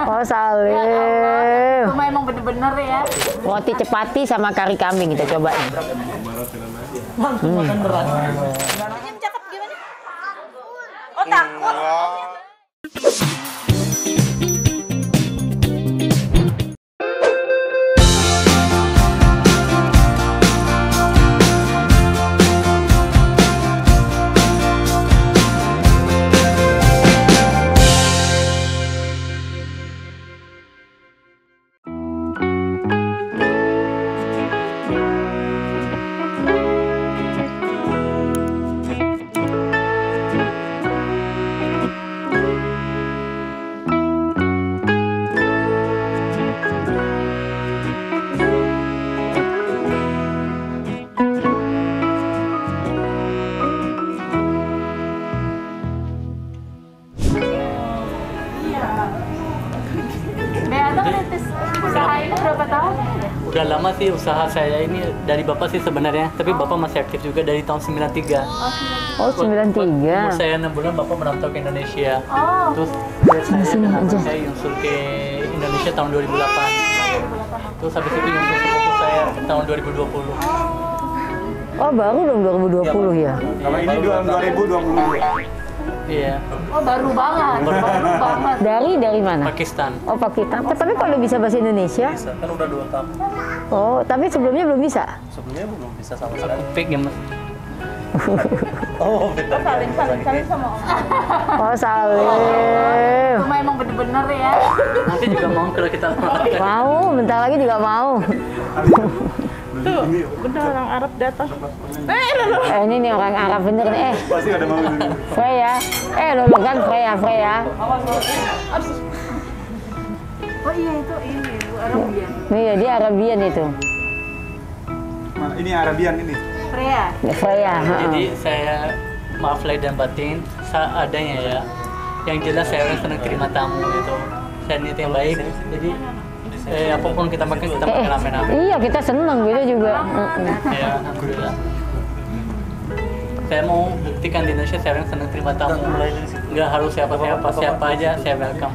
Oh Salim. Cuma emang bener-bener ya. Roti cepati sama kari kambing kita cobain. Yang cakep gimana? Oh takut. Sih usaha saya ini dari Bapak sih sebenarnya, tapi Bapak masih aktif juga dari tahun 93. Oh 93. Umur saya 6 bulan Bapak merantau ke Indonesia. Oh, Terus saya, sini aja. saya nyusul ke Indonesia tahun 2008. Terus habis itu nyusul ke saya tahun 2020. Oh baru dong 2020 ya. Kalau ini dua- 2020. Iya, oh baru banget, baru banget. Dari dari mana? Pakistan. Oh Pakistan. Tapi kalau bisa bahasa Indonesia? kan udah dua tahun Oh tapi sebelumnya belum bisa. sebelumnya belum bisa sama sekali Pik ya mas. oh betul Saling saling saling sama om. Oh Salim. Cuma emang bener-bener ya. Nanti juga mau kalau kita Mau, bentar lagi juga mau. Udah orang Arab datang. Eh ini nih orang Arab bener nih. Eh Pasti ada mau. Freya. Eh lo lo kan Freya Freya. Oh iya itu ini Arabian. Nih ya dia Arabian itu. Mana? Ini Arabian ini. Freya. Freya. Jadi saya maaf lahir dan batin seadanya ya. Yang jelas saya orang senang terima tamu gitu. Saya niat yang baik. Jadi eh, apa pun kita makan kita Eh, makan eh, rame-rame. iya kita seneng gitu juga. Mm-mm. Ya, alhamdulillah. Saya mau buktikan di Indonesia saya orang senang terima tamu. Nggak harus siapa-siapa, siapa aja saya welcome.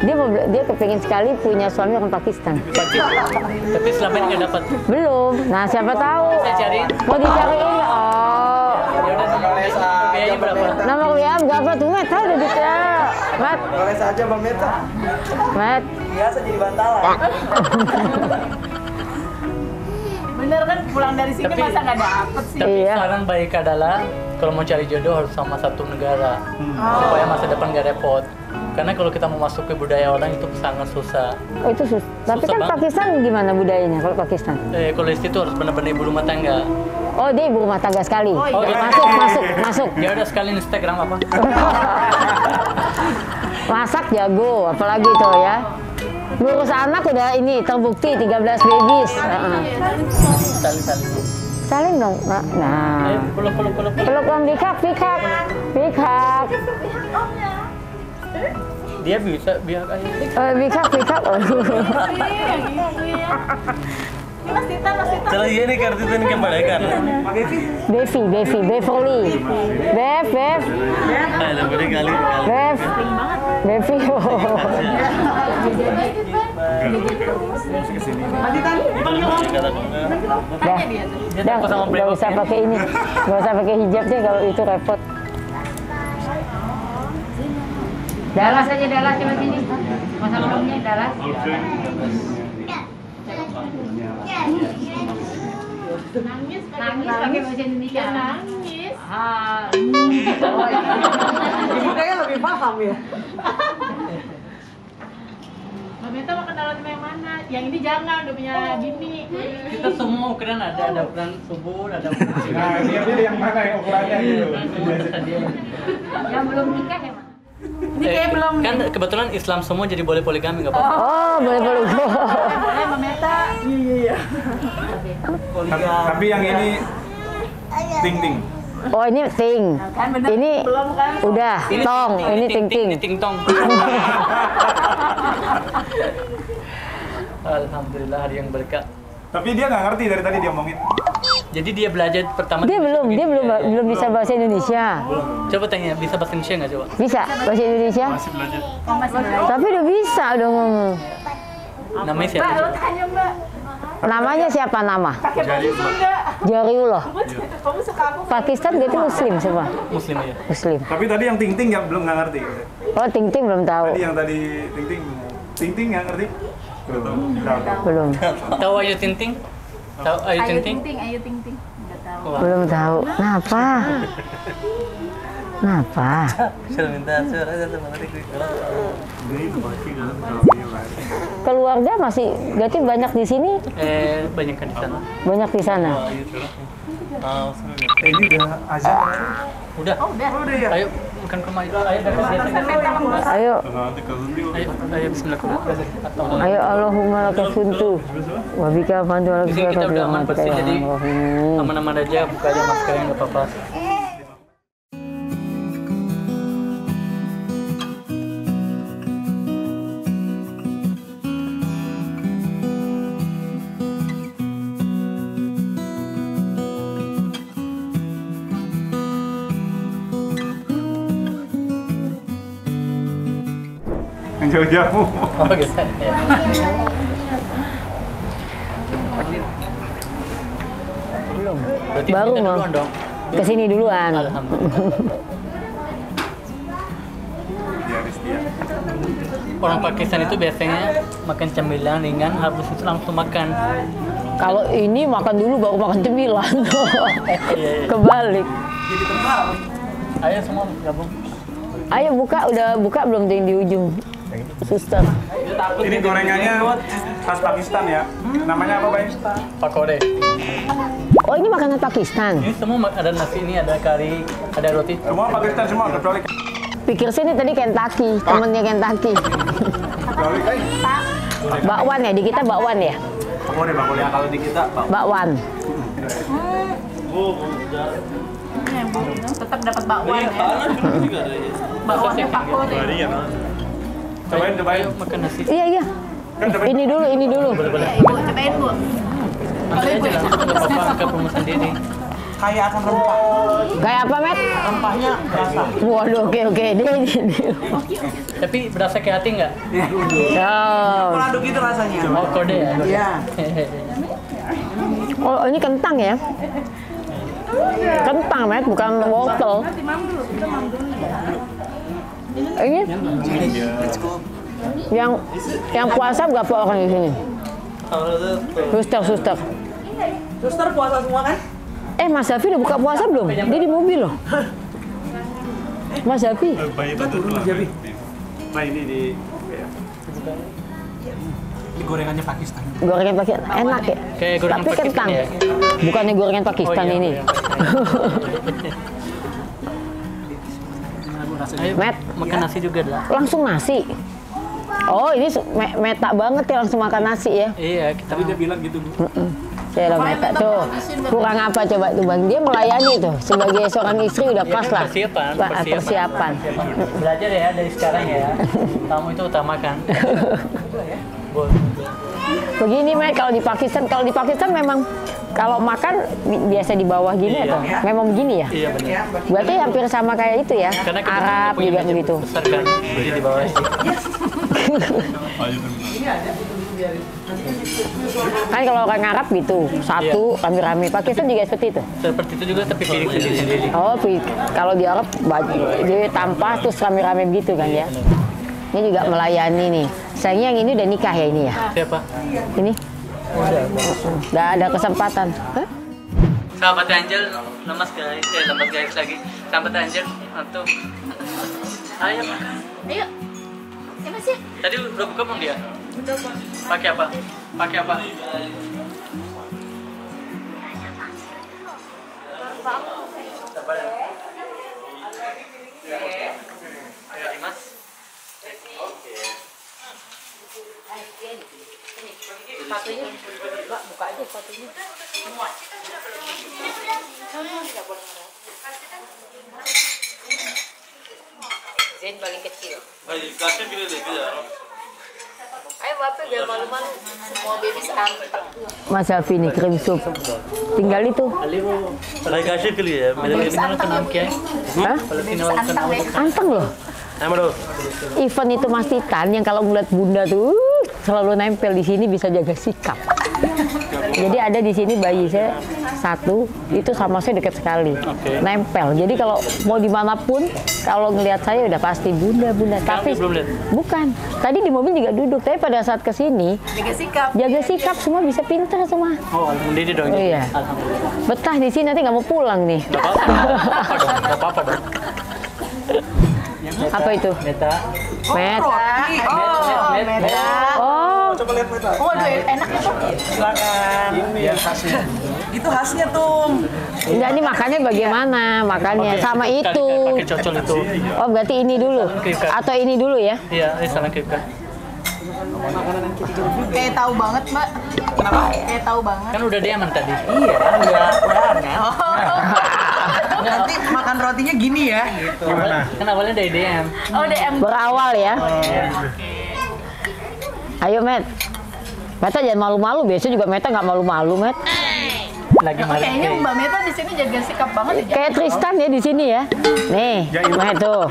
Dia mau dia kepingin sekali punya suami orang Pakistan. Tapi selama ini nggak dapat. Belum. Nah siapa tahu. Saya cariin. Mau dicariin nggak? Oh. Ya udah, biayanya berapa? Nomor WA berapa tuh? Tahu udah detail. Mat, Boleh saja Bang Meta Mat. biasa jadi bantalan Bener kan pulang dari sini Tapi- masa nggak dapet sih? Tapi Iya. saran baik adalah kalau mau cari jodoh harus sama satu negara supaya masa depan nggak repot. Karena kalau kita mau masuk ke budaya orang itu sangat susah. Oh itu sus. Tapi Susah kan banget. Pakistan gimana budayanya kalau Pakistan? Eh, kalau istri itu harus benar-benar ibu rumah tangga. Oh dia ibu rumah tangga sekali. Oh, iya. Masuk, masuk, masuk. Ya udah sekalian Instagram apa? Masak jago, apalagi tuh ya. Ngurus anak udah ini terbukti 13 babies. Heeh. Saling-saling. Saling dong. Nah, Eh, nah. peluk peluk peluk. Peluk dong Bikak, Bikak. Bikak dia bisa biar aja. Oh, bisa bisa oh dia Tita, kartu Tita. Kalau ini kartitan kembali kan? Devi, Devi, Devi, Bev, Bev. Ada Devi, kali. Devi, Devi. Dah, gak usah pakai ini, gak usah pakai hijab deh kalau itu repot. Dalas aja, dalas coba sini. Masa belumnya dalas. Nangis pakai bahasa Indonesia. Nangis. Ah, Mbak Meta mau kenalan sama yang mana? Yang ini jangan, udah punya bini. Kita semua ukuran ada, ada ukuran subur, ada ukuran Nah, dia pilih yang mana yang ukurannya gitu. yang belum nikah ya, Mas? Ini kayak belum. Kan kebetulan Islam semua jadi boleh poligami nggak apa-apa. Oh, boleh boleh. Boleh Mbak Meta. Tapi, tapi yang ini ting ting. Oh ini ting. Ini udah tong. Ini ting ting. Ini ting tong. Alhamdulillah hari yang berkah. Tapi dia nggak ngerti dari tadi dia ngomongin. Jadi dia belajar pertama. Dia belum, dia belum belum bisa bahasa Indonesia. Coba tanya, bisa bahasa Indonesia nggak coba? Bisa bahasa Indonesia? Masih belajar. Tapi udah bisa udah ngomong. Namanya siapa? Mbak, tanya mbak. Namanya siapa nama? Jariullah. Kamu suka aku Pakistan dia itu Muslim semua. Muslim ya. Muslim. Tapi tadi yang ting ting yang belum nggak ngerti. Oh Ting Ting belum tahu. Tadi yang tadi ting ting ting ting nggak ngerti. Belum. Tahu. Belum. Tahu Ayu Ting Ting? Tahu Ayu Ting Ting? ting, ayo ting ting. Enggak tahu. Belum tahu. Kenapa? Kenapa? Keluarga masih berarti banyak di sini, Eh, banyak kan di sana. banyak di sana. Ini udah azan. Udah. Oh, udah. Oh, udah ya. Ayo. Ayo. Ayo, Allahumma laka kuntu. Wa bika mantu ala kita udah aman bersih, jadi aman-aman aja buka aja maskernya nggak apa-apa. Jauh-jauh. Oh gitu. Ya. Berarti Baru mau. duluan dong. Ke sini duluan. Orang Pakistan itu biasanya makan cemilan ringan, habis itu langsung makan. Kalau ini makan dulu baru makan cemilan. iya. Kebalik. Ayo semua gabung. Ayo buka, udah buka belum tuh yang di ujung? Suster. Ini gorengannya khas Pakistan ya. Namanya apa, Bay? Pakode. Oh ini makanan Pakistan. Ini semua ada nasi ini, ada kari, ada roti. Semua Pakistan semua, kecuali Pikir sini tadi Kentucky, temennya Kentucky. Bakwan ya, di kita bakwan ya? Pakode, pakode. Kalau di kita, Bakwan. Bu, tetap dapat bakwan ya. Bakwannya Pak Kore. Cobain, cobain. Makan nasi. Iya iya. Ini dulu, ini dulu. Ya, ibu cobain bu. Nanti nggak apa-apa angkat rumah sendiri. kayak akan rempah. Kayak apa, Met? Rempahnya berasa. Waduh, oke oke. Dia ini. Tapi berasa kayak hati nggak? Oh. Aduk itu rasanya. Oh kode ya? Iya. oh, ini kentang ya? Kentang, Met, bukan wortel. Ini yang yang puasa berapa orang di sini? Suster, suster. Suster puasa semua kan? Eh, Mas Zafi udah buka puasa belum? Dia di mobil loh. Mas Zafi, Bayi batu Jabi. Nah, ini di... Ini gorengannya Pakistan. gorengan Pakistan enak ya. Kayak gorengan Tapi Pakistan kentang. ya? Bukannya gorengan Pakistan Oh, iya, ini. iya. Ayo Matt. makan nasi juga lah. langsung nasi. Oh, ini me- meta banget ya langsung makan nasi ya. Iya, kita Tapi dia bilang gitu, Bu. Saya lah meta tuh. Kurang apa coba tuh Bang? Dia melayani tuh sebagai seorang istri udah pas lah. persiapan, Ba- persiapan. Belajar ya dari sekarang ya. Kamu itu utamakan. Begini, Mek, kalau di Pakistan, kalau di Pakistan memang kalau makan bi- biasa di bawah gini atau memang begini ya? Iya benar. Berarti hampir sama kayak itu ya. Karena Arab juga begitu. Besar kan, jadi di bawah sih. Kan kalau orang Arab gitu, satu rame-rame. Pakistan juga seperti itu. Seperti itu juga tapi piring sendiri-sendiri. Oh, kalau di Arab baju dia tanpa terus rame-rame begitu kan ya. Ini juga melayani nih. Sayangnya yang ini udah nikah ya ini ya. Siapa? Ini udah ada kesempatan. Hah? Sahabat Angel, lemas guys, eh lemas guys lagi. Sahabat Angel, atau ayo makan. Ayo. Ya masih. Tadi udah buka belum dia? Pakai apa? Pakai apa? sepatunya mbak buka aja sepatunya Zain paling kecil. Pilih deh, Ayo bapak. Mas Alfi ini krim sup. Tinggal itu. Ya, ya. Anteng loh. Event itu Mas Titan yang kalau ngeliat bunda tuh uh, selalu nempel di sini bisa jaga sikap. Jadi ada di sini bayi saya satu itu sama saya dekat sekali, Oke. nempel. Jadi kalau mau di mana pun kalau ngelihat saya udah pasti bunda bunda. Tapi belum lihat? bukan. Tadi di mobil juga duduk. Tapi pada saat ke sini Jaga sikap. jaga sikap semua bisa pintar semua. Oh, alhamdulillah dong. Oh, iya. Alhamdulillah. Betah di sini nanti nggak mau pulang nih. Gak apa-apa. Gak apa-apa dong. Gak apa-apa dong. Apa itu? Meta. Met. Roti. Oh, Met, met, met. Oh, Oh, aduh, enaknya tuh. Silakan. Ini yang khasnya. Itu khasnya tuh. enggak ini makannya bagaimana? Makannya sama itu. Pakai cocol itu. Oh berarti ini dulu atau ini dulu ya? Iya, ini salah kripka. Kayak tahu banget, Mbak. Kenapa? Kayak tahu banget. Kan udah diaman tadi. Iya, udah udah aneh. nanti makan rotinya gini ya gitu. Kan awalnya dari DM. Oh, DM. Berawal ya. Oh. Iya. Ayo, Met. Meta jangan malu-malu, biasanya juga Meta nggak malu-malu, Met. Lagi malu. Kayaknya Mbak Meta di sini jaga sikap banget ya. Kayak Tristan ya di sini ya. Nih, Met tuh.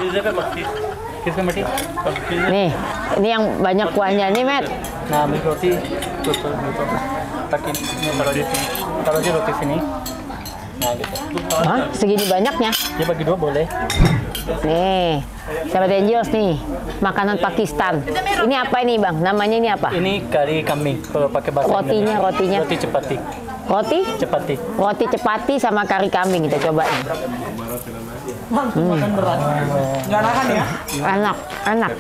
Nih, ini yang banyak kuahnya nih, Met. Nah, ambil roti, tutup, tutup. Takin, taruh di sini. Taruh di roti sini. Gitu. Hah? Segini banyaknya. Dia bagi dua boleh. Nih, sahabat Angels nih, makanan Pakistan. Ini apa ini Bang? Namanya ini apa? Ini kari kambing kalau pakai bahasa Rotinya, Indonesia. rotinya. Roti cepati. Roti? Cepati. Roti cepati sama kari kambing kita coba. Nggak nahan ya? Enak, enak.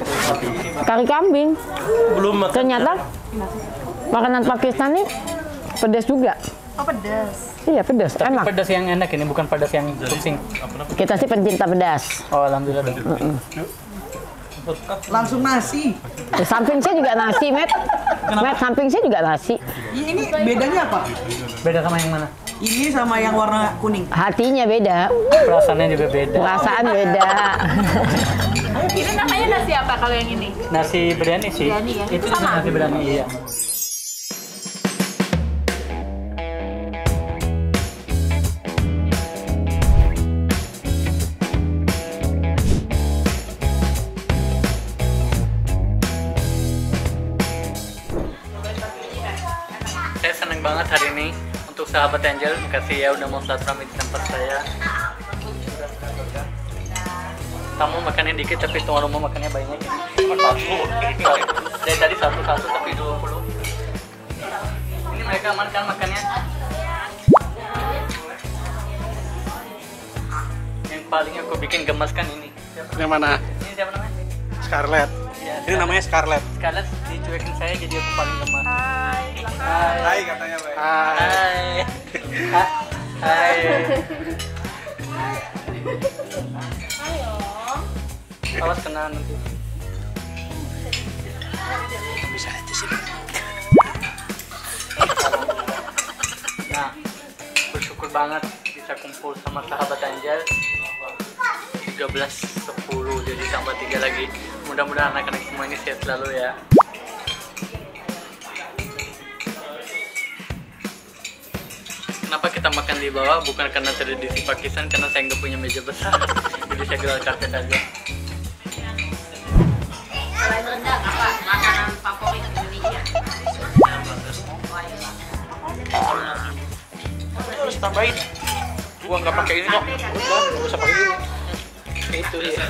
Kari kambing. belum makan Ternyata makanan Pakistan nih pedas juga. Oh, pedas. Iya pedas, Tapi enak. pedas yang enak ini bukan pedas yang pusing. Kita sih pencinta pedas. Oh, alhamdulillah. dong. Langsung nasi. Di samping saya juga nasi, Met. Met, samping saya juga nasi. Ini bedanya apa? Beda sama yang mana? Ini sama yang warna kuning. Hatinya beda, Perasaannya juga beda. perasaan beda. Ini namanya nasi apa kalau yang ini? Nasi biryani sih. Biryani ya? Itu juga nasi biryani iya. Senang banget hari ini untuk sahabat Angel. Makasih ya udah mau silaturahmi di tempat saya. Kamu makannya dikit tapi tuan rumah makannya banyak. Dari tadi satu-satu tapi 20. Ini mereka makan makannya. Yang paling aku bikin gemas kan ini. Siapa? Yang mana? Ini siapa namanya? Scarlett. Ya, Ini namanya Scarlett. Scarlett dicuekin saya jadi aku paling gemas. Hai, Hai katanya, Bay. Hai. Hai. Awas kena nanti. Bisa aja sih. Nah, bersyukur banget bisa kumpul sama sahabat Anjal 13 10 jadi tambah 3 lagi mudah-mudahan anak-anak semua ini sehat selalu ya Kenapa kita makan di bawah? Bukan karena tradisi Pakistan, karena saya nggak punya meja besar. Jadi saya gelar karpet aja. Selain rendang apa? Makanan favorit Indonesia. Harus tambahin. Gua nggak pakai ini kok. Udah, nggak usah pakai ini. Itu ya.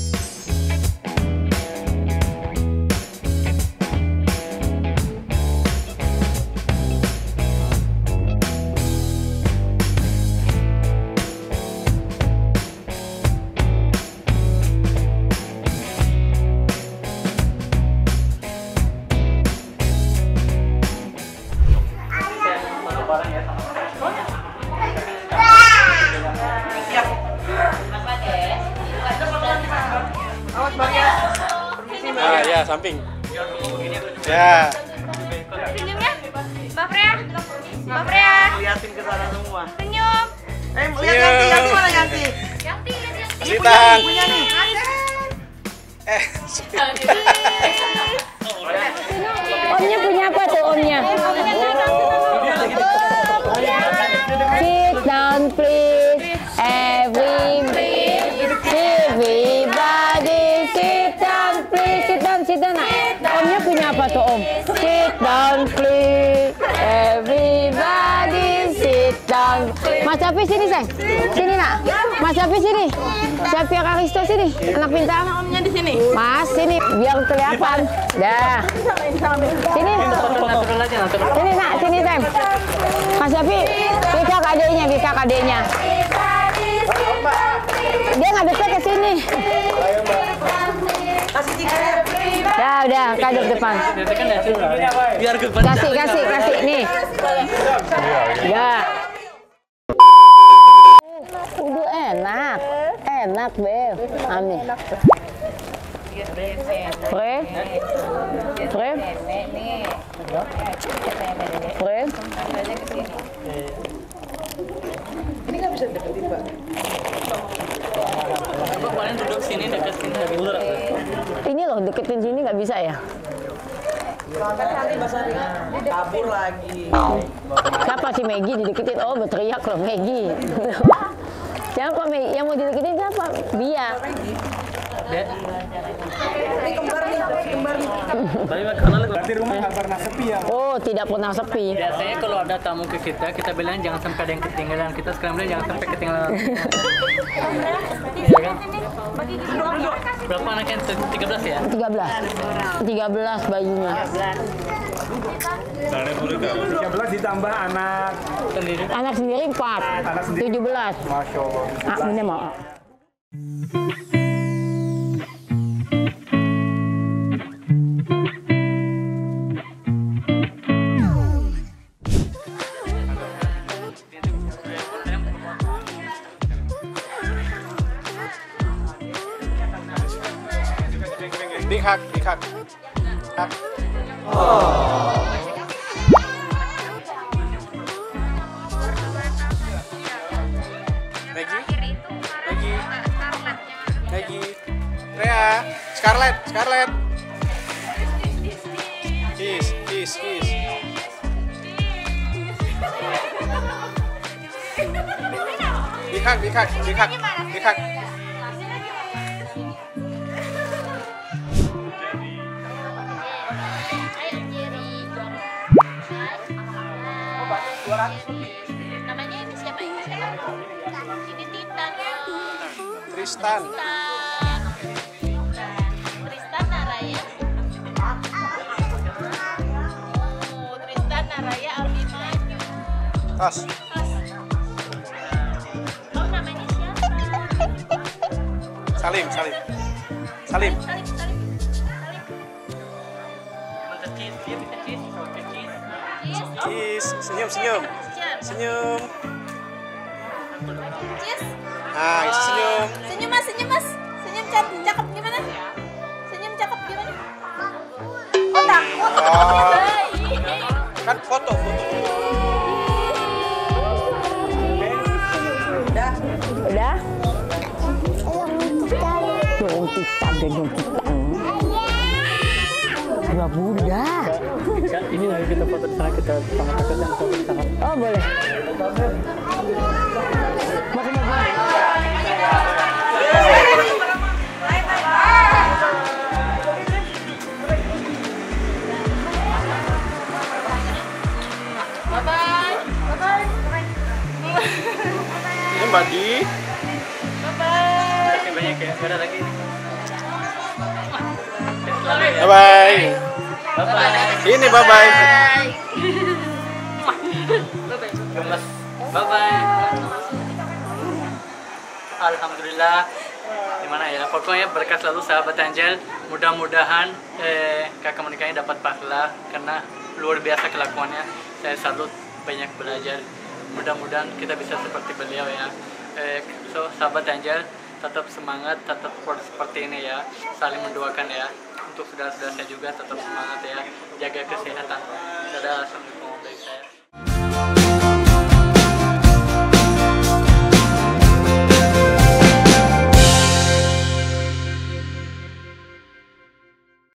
Ya. Senyumnya. Mbak Freya. Mbak Freya. Liatin ke sana semua. Senyum. Eh, lihat Yanti, Yanti mana Yanti? Yanti, lihat Yanti. Ini punya, punya nih. Eh, sini sayang. Sini nak. Mas Safi sini. Safia Karisto sini. Anak pintar. Omnya di sini. Mas, sini biar kelihatan. Dah. Sini. Aja, natural. Sini nak, sini Sam. Mas Yafi, bisa adeknya, bisa adeknya. Dia nggak deket ke sini. Kasih tiga ya. Ya udah, kadep depan. Biar. Kasih, kasih, kasih. Nih. Ya. Udah enak, enak Beb. Amin. Pre, pre, pre. Bapak paling duduk sini lagi ular. Ini loh deketin sini nggak bisa ya? Kabur lagi. Siapa si Maggie dideketin? Oh berteriak loh Maggie. siapa Maggie? Yang mau dideketin siapa? Bia. Ini kembar nih, kembar nih. Berarti rumah nggak pernah sepi ya? Oh tidak pernah sepi. biasanya kalau ada tamu ke kita, kita bilang jangan sampai ada yang ketinggalan. Kita sekarang bilang jangan sampai ketinggalan. Iya kan? Berapa anaknya? 13 ya? 13. 13 bayinya. 13 ditambah anak. Sendiri. Anak sendiri 4. Anak sendiri. 17. Masya Allah. Ah, ini mau. Maggie, Rea, Scarlett, Scarlett. Kiss, kiss, kiss. Dik hak, dik hak, dik hak, Tristan. Tristan. Naraya. Oh, Tristan Naraya Abimanyu. Tas. Oh, namanya siapa? Salim, Salim. Salim. Salim, cheese, senyum, senyum. Senyum. Ah, senyum. Senyum mas, senyum mas. Senyum cantik, cakep gimana? Senyum cakep gimana? Oh takut. Oh, kan foto, foto. Udah. Udah? Dorong titan, dorong titan. Dua Bunda. Kak, ini lagi kita foto di sana kita sama kakak dan foto di sana. Oh boleh. Ini Mbak Di. Terima kasih banyak ya. Ada lagi. Ya. Bye bye. Bye-bye. Ini bye bye. Gemes. Bye bye. Alhamdulillah. Gimana ya? Pokoknya berkat selalu sahabat Angel. Mudah-mudahan eh, kakak menikahnya dapat pahala karena luar biasa kelakuannya. Saya salut banyak belajar. Mudah-mudahan kita bisa seperti beliau ya. Eh, so sahabat Angel, tetap semangat tetap seperti ini ya saling mendoakan ya untuk saudara-saudara saya juga tetap semangat ya jaga kesehatan dadah